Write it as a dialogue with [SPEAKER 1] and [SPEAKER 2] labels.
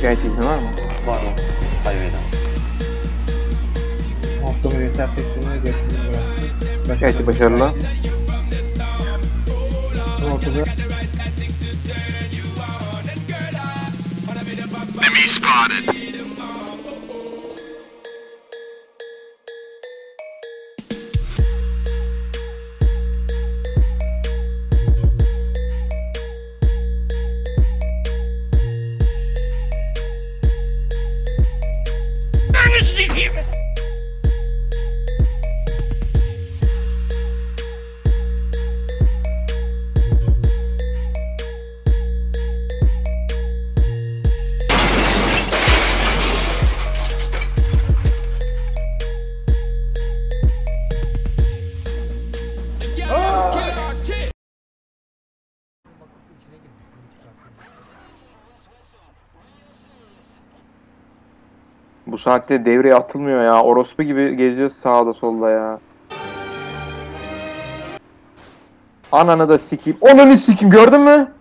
[SPEAKER 1] Başka item var mı?
[SPEAKER 2] Var o. Highway'den.
[SPEAKER 3] Haftamı yeter seçimine getirdim bıraktım.
[SPEAKER 1] Başka item başarılı.
[SPEAKER 3] Ortada
[SPEAKER 1] Bu saatte devreye atılmıyor ya. Orospu gibi geziyoruz sağda solda ya. Ananı da sikeyim. Onunu sikeyim gördün mü?